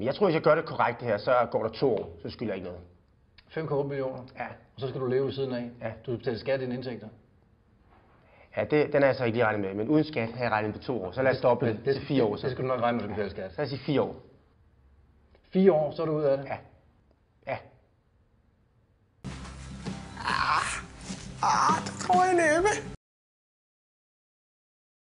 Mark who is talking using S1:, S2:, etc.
S1: Jeg tror, hvis jeg gør det korrekt det her, så går der to år, så skylder jeg ikke noget.
S2: 5,8 millioner.
S1: Ja.
S2: Og så skal du leve ved siden af.
S1: Ja.
S2: Du betaler skat i dine indtægter.
S1: Ja, det, den er jeg så ikke lige regnet med, men uden skat har jeg regnet på to år. Så lad os stoppe det, til fire år. Så.
S2: det skal du nok regne med, at du betaler skat.
S1: Så lad os sige fire år.
S2: Fire år, så er du ud af det.
S1: Ja. Ja.
S3: Ah, ah det tror jeg næppe.